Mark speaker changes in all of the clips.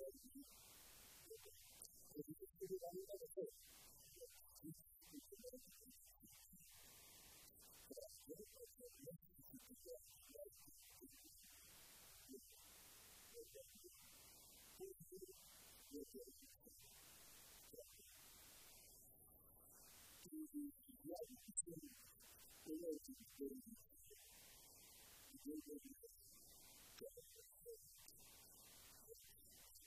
Speaker 1: Quod est in hoc mundo, hoc est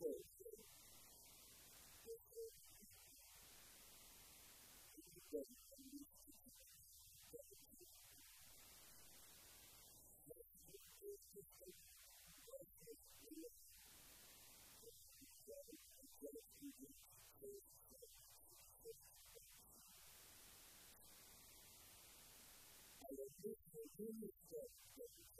Speaker 1: Sotapuritim naeltiav pa pabrin. Saanghu gobletasud put difficulties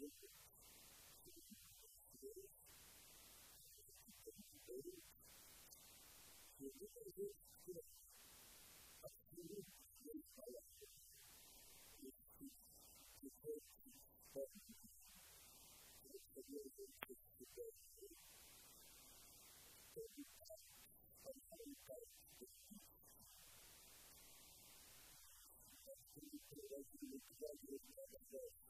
Speaker 1: quod est in hoc tempore adhibitum est ad hoc quod est in hoc tempore adhibitum est ad hoc quod est in hoc tempore adhibitum est ad hoc quod est in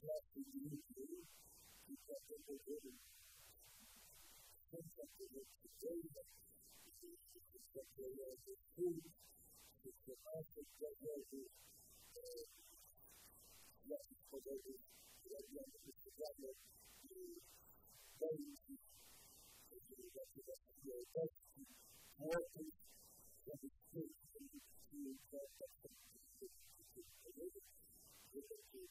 Speaker 1: quod est in hoc loco est quod est in hoc loco est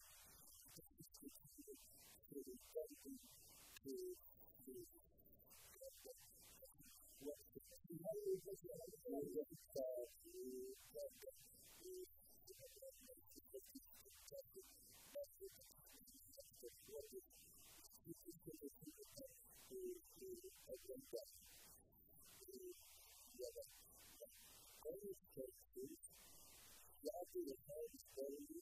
Speaker 1: ven Point 3 pres chillis... NHL base master ESPECATS ENTRY READ Pokal ESPECTS DRU 險 Andrew вже DS ELF GOLD GOLD GENERA ENTRY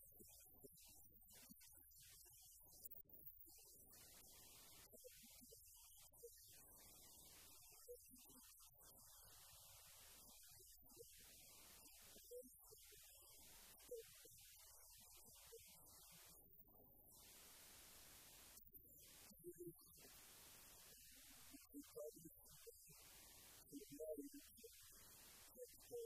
Speaker 1: And that is the way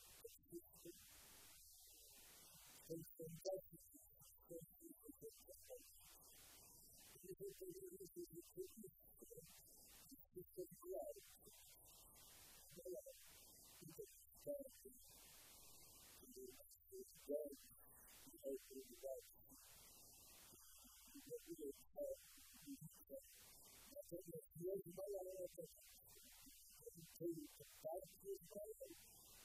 Speaker 1: a cacispa, a, a nisombesis, a cacispa, a cacispa, a cacispa. Tumis o panguidus intitulis a, a cacispa malam, finis. A malam i te mostarima, a, a, a, a, a, a,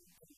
Speaker 1: Thank you.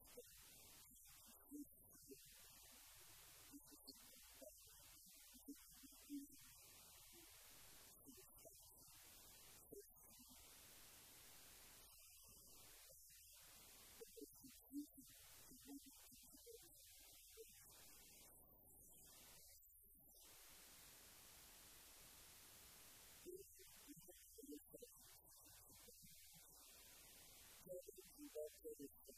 Speaker 1: demonstrated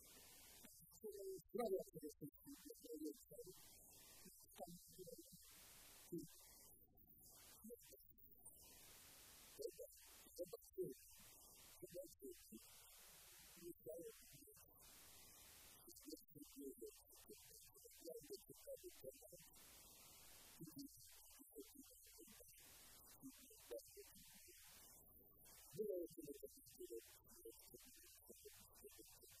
Speaker 1: celesteam terous righteousnesse dec reretit jeste acil hip ruleit pro. No este 혈 chorea marit. est et electir negand. Intiail ejblis entinaiveroda, thella bonacere v undercom эту dimensio. Ne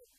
Speaker 1: but it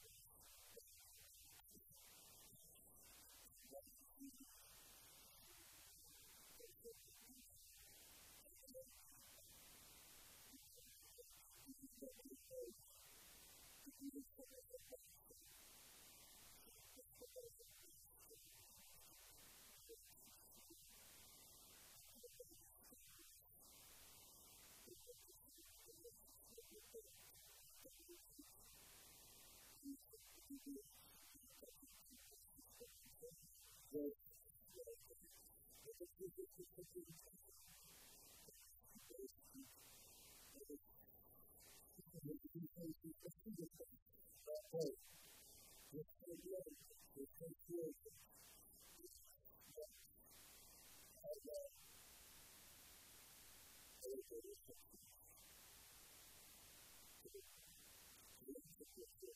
Speaker 1: et in hoc modo omnes homines in hoc mundo viventes in hoc tempore et in hoc loco in hoc modo et in hoc modo et in hoc et in hoc modo et in hoc modo et in